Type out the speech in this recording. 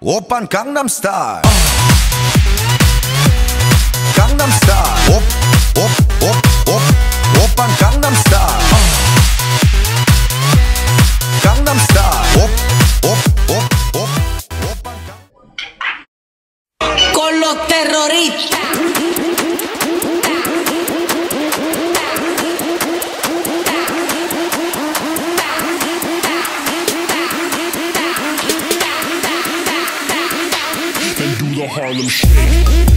Oppa Gangnam Style. Gangnam Style. Op, op, op, op. Oppa Gangnam Style. Gangnam Style. Op, op, op, op. Oppa Gangnam Con los terroristas. the Harlem Shake.